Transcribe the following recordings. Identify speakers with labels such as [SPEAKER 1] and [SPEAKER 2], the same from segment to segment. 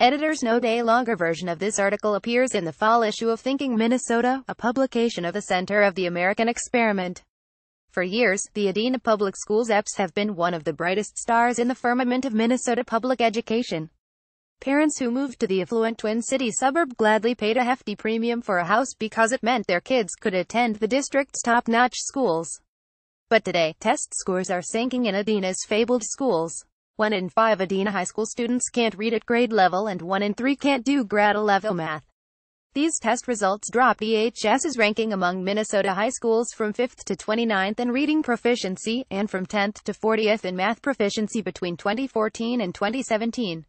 [SPEAKER 1] Editor's note A longer version of this article appears in the fall issue of Thinking Minnesota, a publication of the Center of the American Experiment. For years, the Edina Public Schools EPS have been one of the brightest stars in the firmament of Minnesota public education. Parents who moved to the affluent Twin Cities suburb gladly paid a hefty premium for a house because it meant their kids could attend the district's top-notch schools. But today, test scores are sinking in Edina's fabled schools. One in five Edina high school students can't read at grade level and one in three can't do grade level math. These test results dropped EHS's ranking among Minnesota high schools from 5th to 29th in reading proficiency, and from 10th to 40th in math proficiency between 2014 and 2017.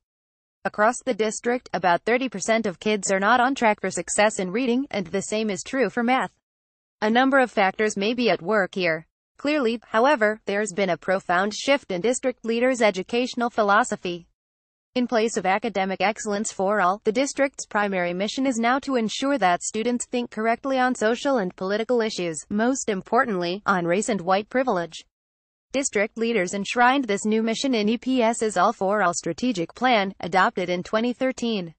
[SPEAKER 1] Across the district, about 30% of kids are not on track for success in reading, and the same is true for math. A number of factors may be at work here. Clearly, however, there's been a profound shift in district leaders' educational philosophy. In place of academic excellence for all, the district's primary mission is now to ensure that students think correctly on social and political issues, most importantly, on race and white privilege. District leaders enshrined this new mission in EPS's All for All strategic plan, adopted in 2013.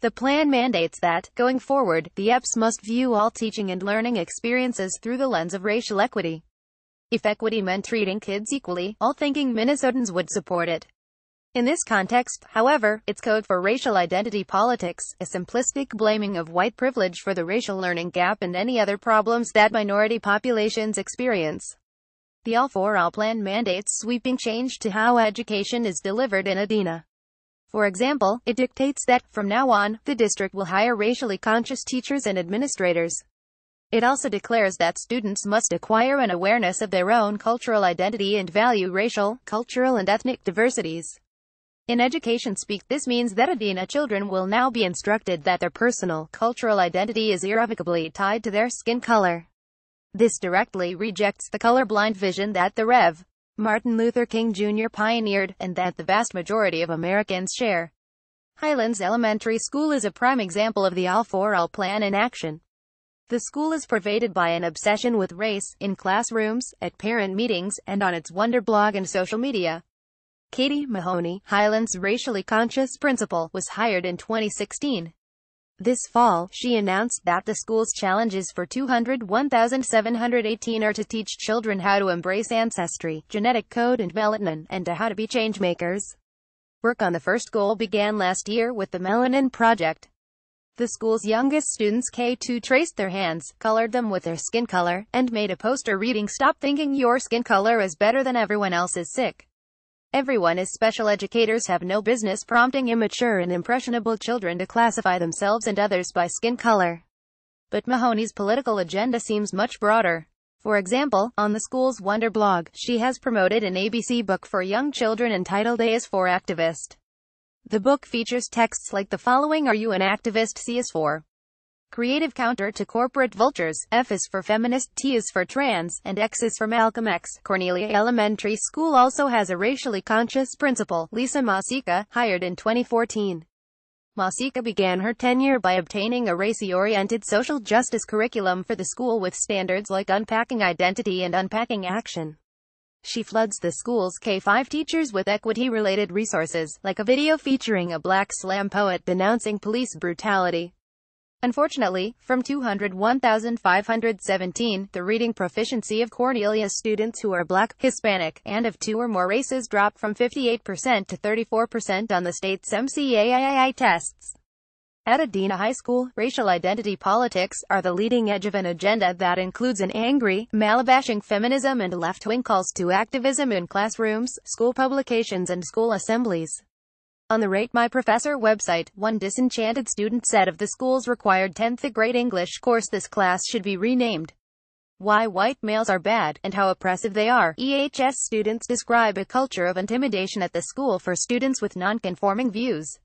[SPEAKER 1] The plan mandates that, going forward, the EPS must view all teaching and learning experiences through the lens of racial equity. If equity meant treating kids equally, all thinking Minnesotans would support it. In this context, however, it's code for racial identity politics, a simplistic blaming of white privilege for the racial learning gap and any other problems that minority populations experience. The All for All plan mandates sweeping change to how education is delivered in Edina. For example, it dictates that, from now on, the district will hire racially conscious teachers and administrators. It also declares that students must acquire an awareness of their own cultural identity and value racial, cultural and ethnic diversities. In education speak, this means that Edina children will now be instructed that their personal, cultural identity is irrevocably tied to their skin color. This directly rejects the colorblind vision that the Rev. Martin Luther King Jr. pioneered, and that the vast majority of Americans share. Highlands Elementary School is a prime example of the All for All plan in action. The school is pervaded by an obsession with race, in classrooms, at parent meetings, and on its Wonder blog and social media. Katie Mahoney, Highlands racially conscious principal, was hired in 2016. This fall, she announced that the school's challenges for 201,718 are to teach children how to embrace ancestry, genetic code and melanin, and to how to be changemakers. Work on the first goal began last year with the Melanin Project. The school's youngest students K2 traced their hands, colored them with their skin color, and made a poster reading Stop thinking your skin color is better than everyone else's sick. Everyone is special educators have no business prompting immature and impressionable children to classify themselves and others by skin color. But Mahoney's political agenda seems much broader. For example, on the school's Wonder blog, she has promoted an ABC book for young children entitled A is for Activist. The book features texts like the following Are you an activist? C is for Creative counter to corporate vultures, F is for feminist, T is for trans, and X is for Malcolm X. Cornelia Elementary School also has a racially conscious principal, Lisa Masika, hired in 2014. Masika began her tenure by obtaining a race-oriented social justice curriculum for the school with standards like unpacking identity and unpacking action. She floods the school's K-5 teachers with equity-related resources, like a video featuring a black slam poet denouncing police brutality. Unfortunately, from 201,517, the reading proficiency of Cornelia's students who are black, Hispanic, and of two or more races dropped from 58% to 34% on the state's MCAAI tests. At Edina High School, racial identity politics are the leading edge of an agenda that includes an angry, malabashing feminism and left-wing calls to activism in classrooms, school publications and school assemblies. On the Rate My Professor website, one disenchanted student said of the school's required 10th grade English course this class should be renamed. Why white males are bad, and how oppressive they are. EHS students describe a culture of intimidation at the school for students with non-conforming views.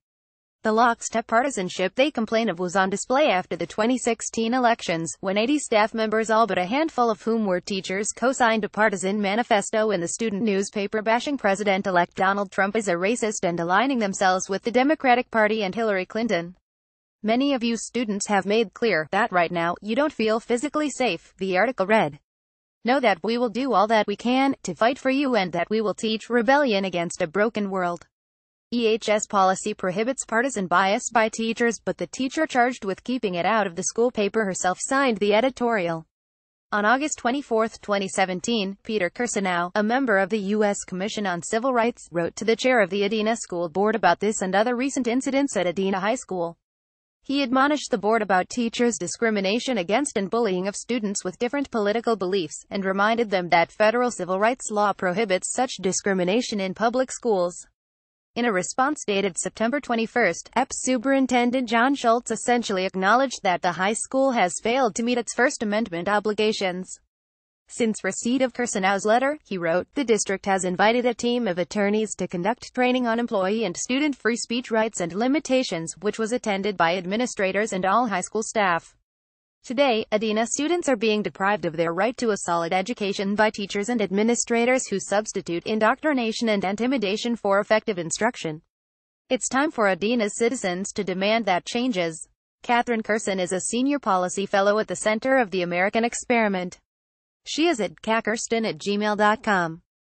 [SPEAKER 1] The lockstep partisanship they complain of was on display after the 2016 elections, when 80 staff members all but a handful of whom were teachers co-signed a partisan manifesto in the student newspaper bashing President-elect Donald Trump as a racist and aligning themselves with the Democratic Party and Hillary Clinton. Many of you students have made clear that right now, you don't feel physically safe, the article read. Know that we will do all that we can to fight for you and that we will teach rebellion against a broken world. EHS policy prohibits partisan bias by teachers, but the teacher charged with keeping it out of the school paper herself signed the editorial. On August 24, 2017, Peter Kirsanow, a member of the U.S. Commission on Civil Rights, wrote to the chair of the Edina School Board about this and other recent incidents at Edina High School. He admonished the board about teachers' discrimination against and bullying of students with different political beliefs, and reminded them that federal civil rights law prohibits such discrimination in public schools. In a response dated September 21, EPS Superintendent John Schultz essentially acknowledged that the high school has failed to meet its First Amendment obligations. Since receipt of Kirsanow's letter, he wrote, the district has invited a team of attorneys to conduct training on employee and student free speech rights and limitations, which was attended by administrators and all high school staff. Today, Edina students are being deprived of their right to a solid education by teachers and administrators who substitute indoctrination and intimidation for effective instruction. It's time for Edina's citizens to demand that changes. Katherine Kersten is a senior policy fellow at the Center of the American Experiment. She is at kakirston at gmail.com.